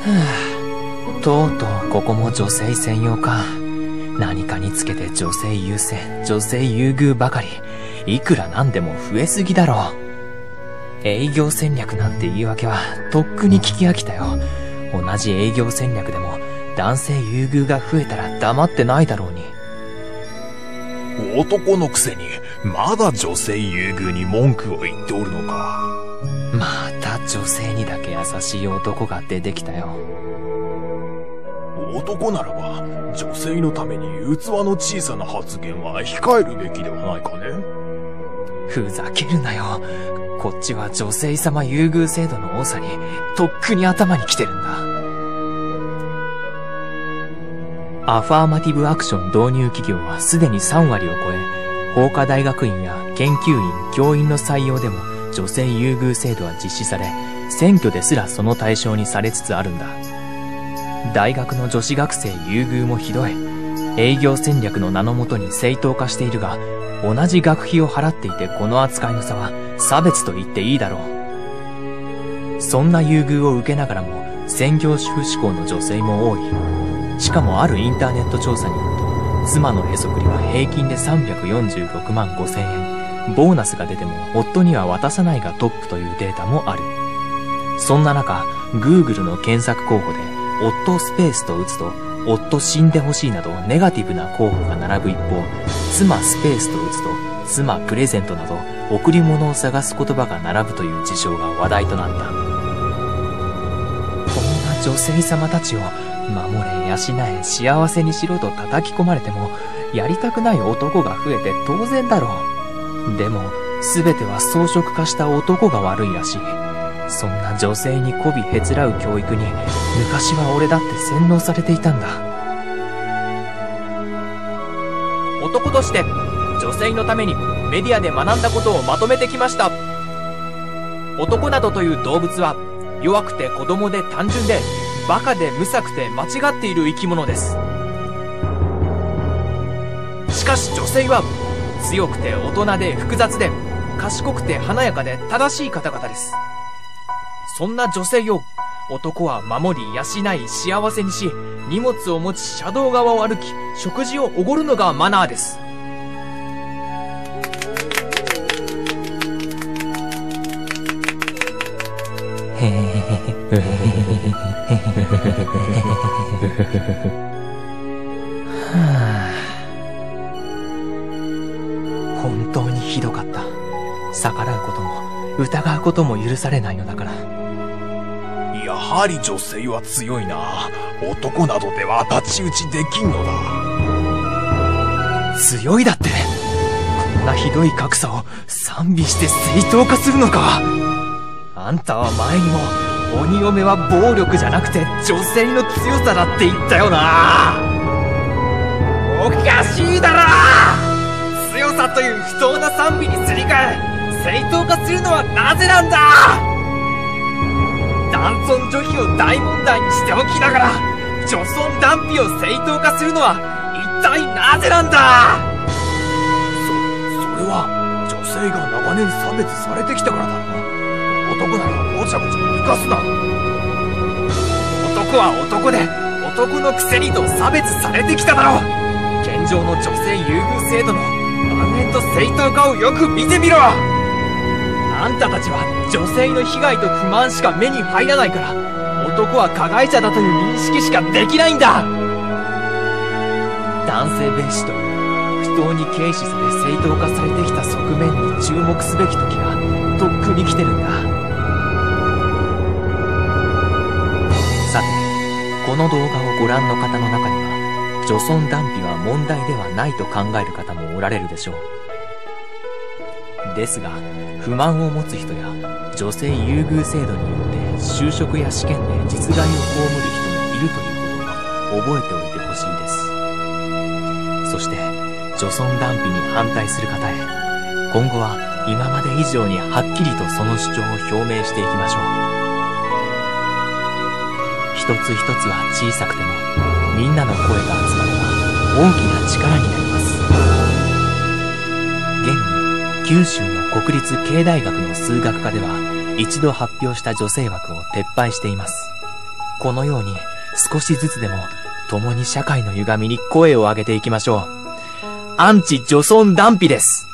はあ、とうとうここも女性専用か。何かにつけて女性優先、女性優遇ばかり。いくらなんでも増えすぎだろう。営業戦略なんて言い訳はとっくに聞き飽きたよ。同じ営業戦略でも男性優遇が増えたら黙ってないだろうに。男のくせに、まだ女性優遇に文句を言っておるのか。また女性にだけ優しい男が出てきたよ。男ならば、女性のために器の小さな発言は控えるべきではないかねふざけるなよ。こっちは女性様優遇制度の多さに、とっくに頭に来てるんだ。アファーマティブアクション導入企業はすでに3割を超え、法科大学院や研究員、教員の採用でも女性優遇制度は実施され、選挙ですらその対象にされつつあるんだ。大学の女子学生優遇もひどい。営業戦略の名のもとに正当化しているが、同じ学費を払っていてこの扱いの差は差別と言っていいだろう。そんな優遇を受けながらも、専業主婦志向の女性も多い。しかもあるインターネット調査によると、妻のへそくりは平均で346万5千円。ボーナスが出ても夫には渡さないがトップというデータもある。そんな中、Google の検索候補で、夫スペースと打つと、夫死んでほしいなどネガティブな候補が並ぶ一方、妻スペースと打つと、妻プレゼントなど贈り物を探す言葉が並ぶという事象が話題となった。こんな女性様たちを守れ、養え、幸せにしろと叩き込まれても、やりたくない男が増えて当然だろう。でも、すべては装飾化した男が悪いらしい。そんな女性に媚びへつらう教育に、昔は俺だって洗脳されていたんだ。男として、女性のためにメディアで学んだことをまとめてきました。男などという動物は、弱くて子供で単純で、バカで無策て間違っている生き物です。しかし女性は、強くて大人で複雑で、賢くて華やかで正しい方々です。そんな女性を、男は守り養い幸せにし、荷物を持ち車道側を歩き、食事をおごるのがマナーです。本当にひどかった。逆らうことも、疑うことも許されないのだから。やはり女性は強いな。男などでは太刀打ちできんのだ。強いだってこんなひどい格差を賛美して正当化するのかあんたは前にも鬼嫁は暴力じゃなくて女性の強さだって言ったよな。おかしいだろ！強さという不当な賛美にすり替え正当化するのはなぜなんだ！男尊女卑を大問題にしておきながら女尊男卑を正当化するのは一体なぜなんだ！そ、それは女性が長年差別されてきたからだろ男ならごちゃごちゃ抜かすな。男は男で男のくせにと差別されてきただろう。現状の女性優遇制度の安延と正当化をよく見てみろ。あんたたちは女性の被害と不満しか目に入らないから男は加害者だという認識しかできないんだ。男性蔑視という当に軽視され正当化されてきた側面に注目すべき時がとっくに来てるんださて、この動画をご覧の方の中には、女尊男卑は問題ではないと考える方もおられるでしょう。ですが、不満を持つ人や女性優遇制度によって就職や試験で実害を被る人もいるということを覚えておいて女尊男卑に反対する方へ、今後は今まで以上にはっきりとその主張を表明していきましょう。一つ一つは小さくてもみんなの声が集まれば大きな力になります現に九州の国立経大学の数学科では一度発表した女性枠を撤廃していますこのように少しずつでも共に社会の歪みに声を上げていきましょう。アンチ・ジョソン・ダンピです。